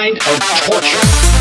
kind of torture.